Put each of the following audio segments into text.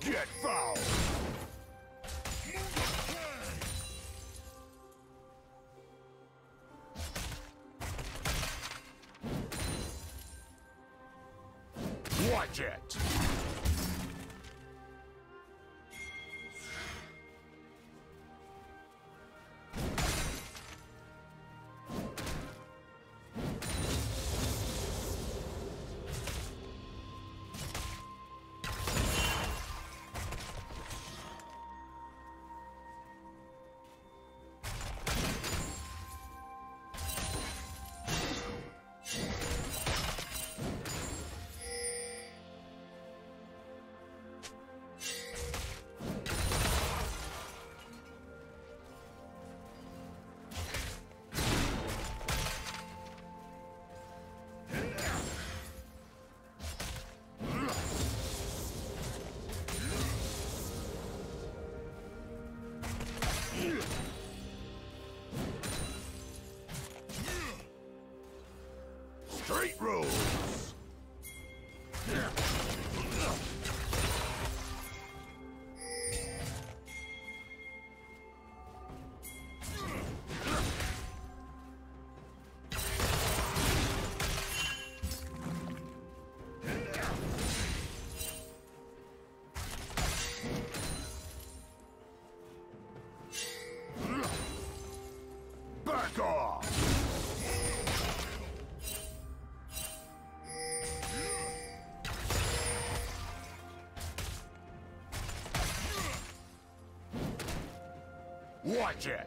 Get foul! Straight rules! Watch it!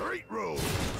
Straight rules!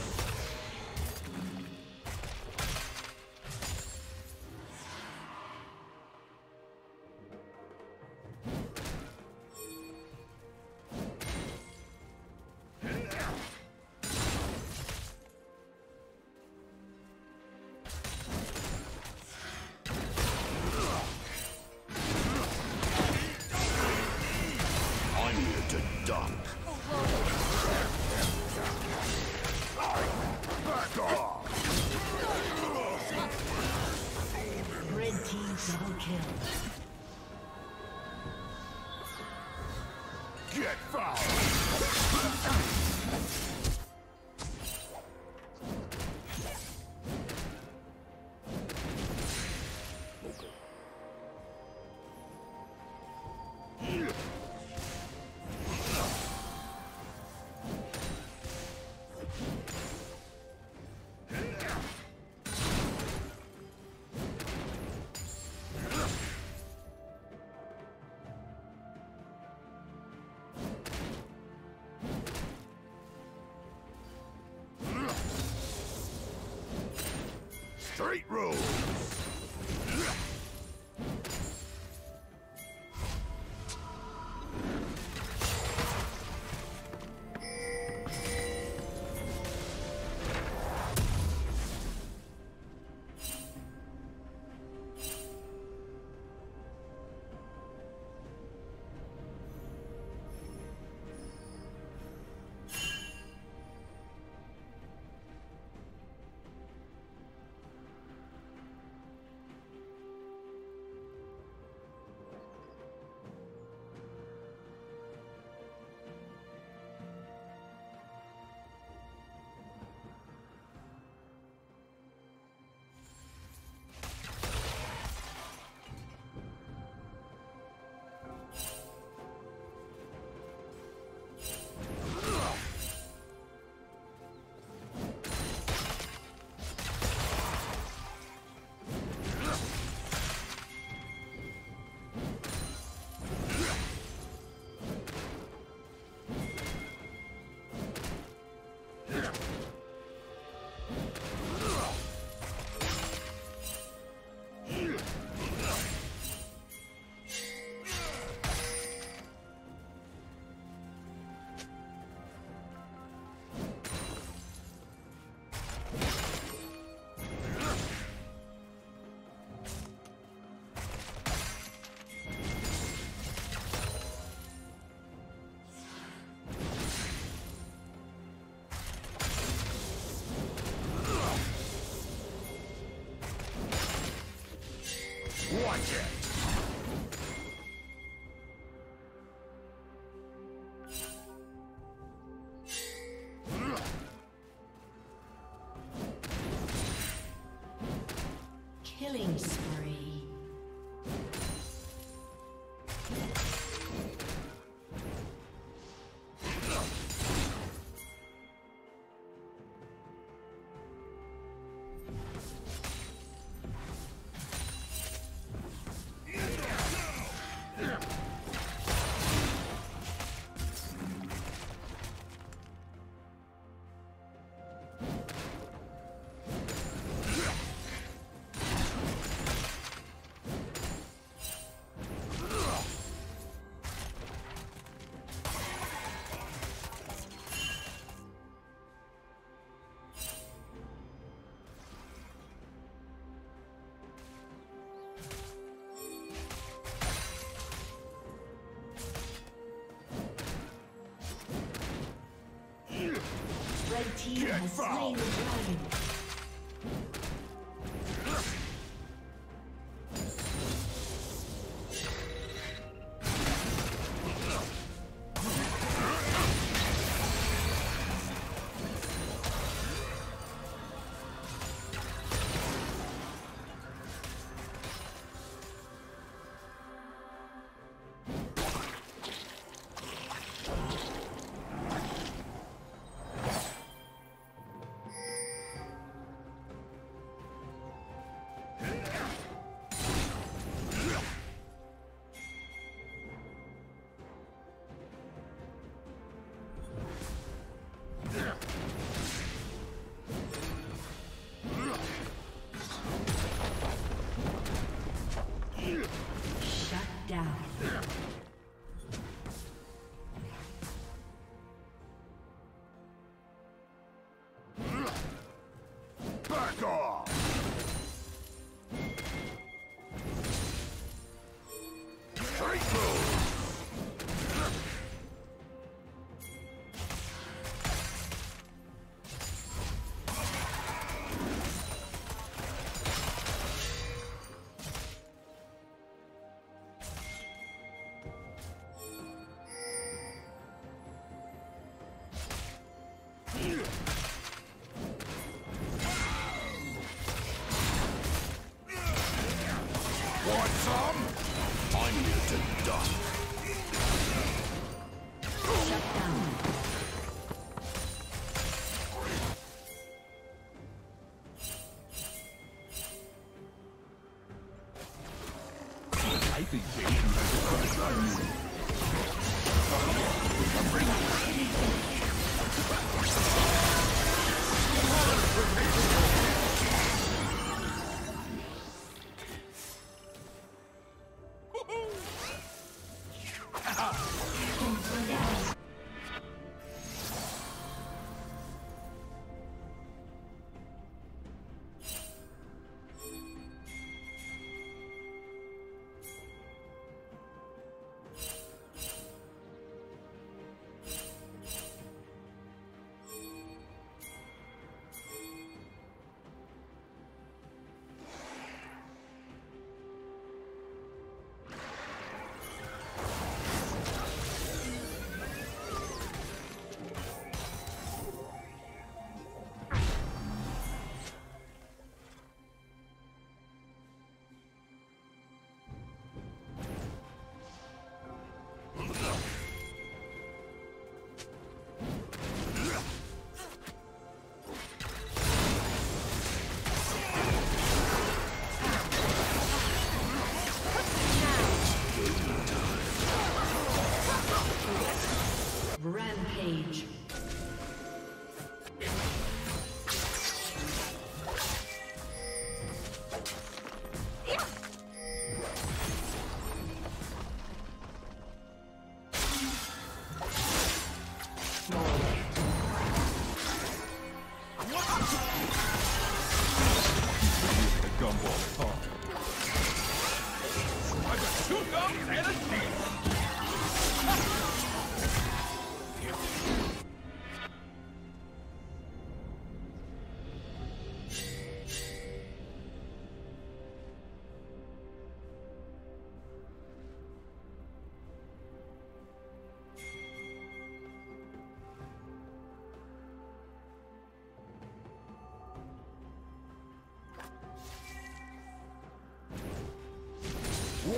Yeah. Team Get has slain the dragon. To duck.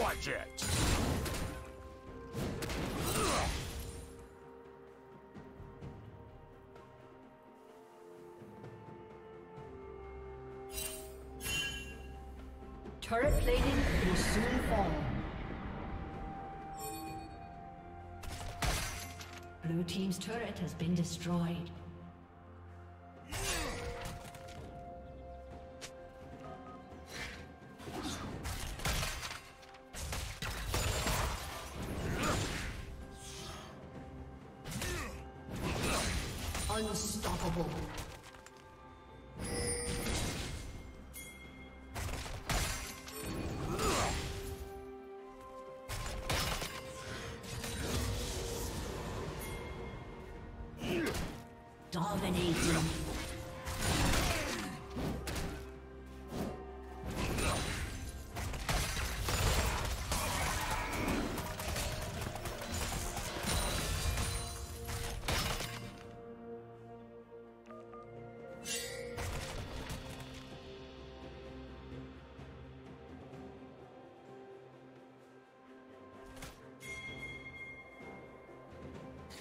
Watch it! Turret plating will soon fall. Blue Team's turret has been destroyed. Dominating.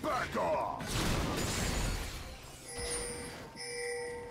Back off!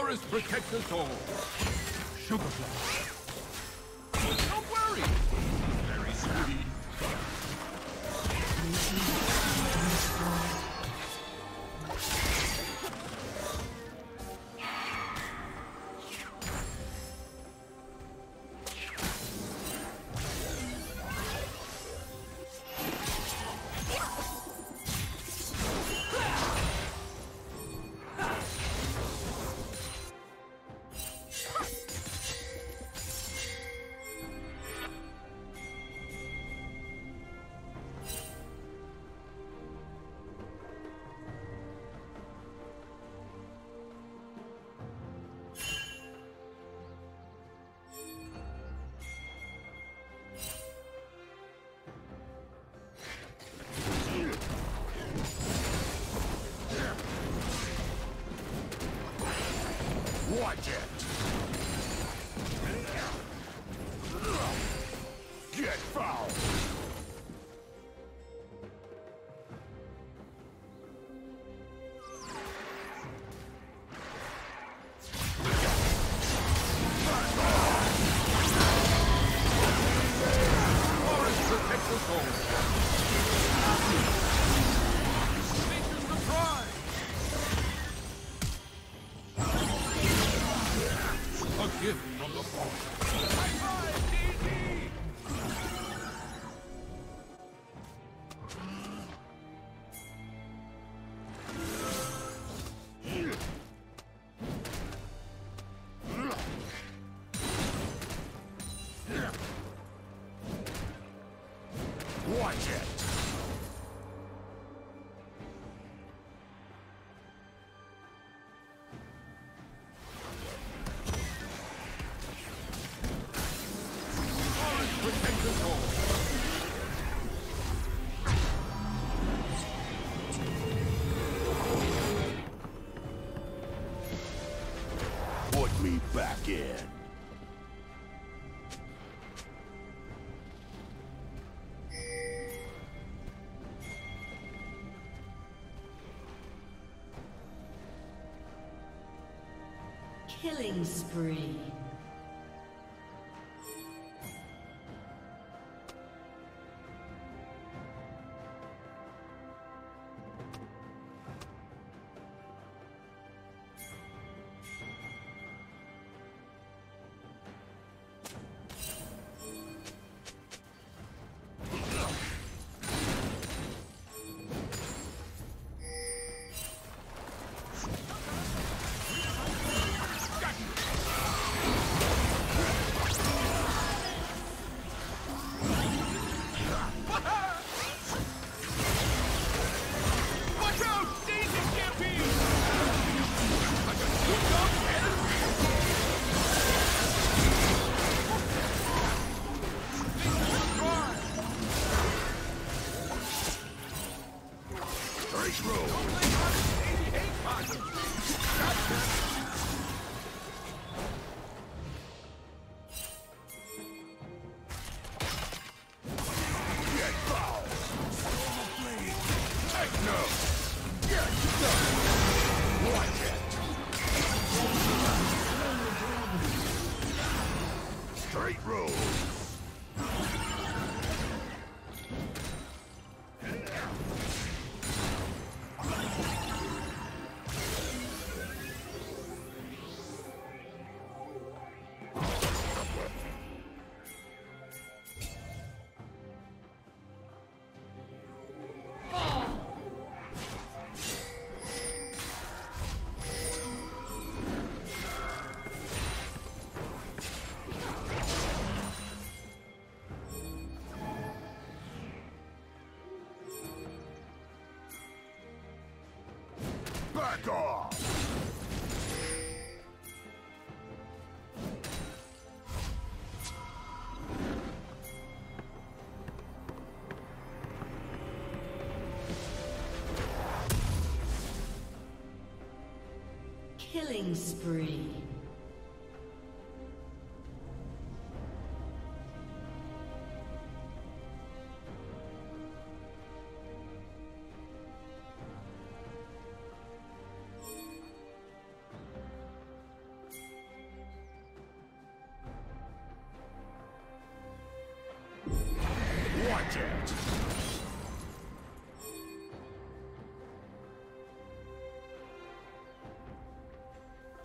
forest protects us all. Sugar watch it! Killing spree. Killing spree.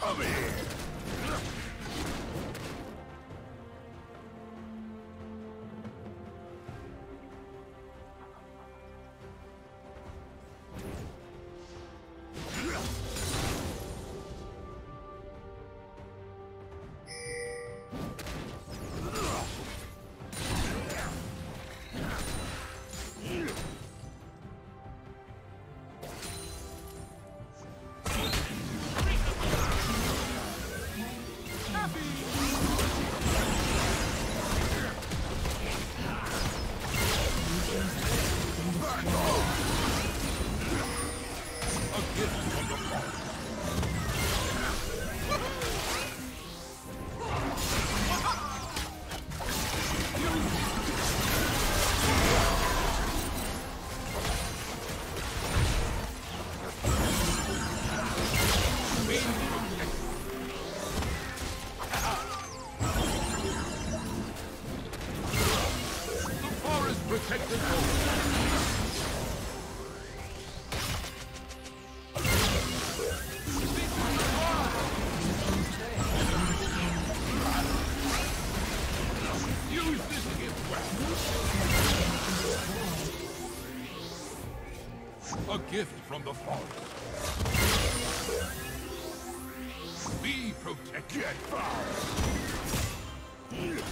Come gift from the forest. Be protected. Get.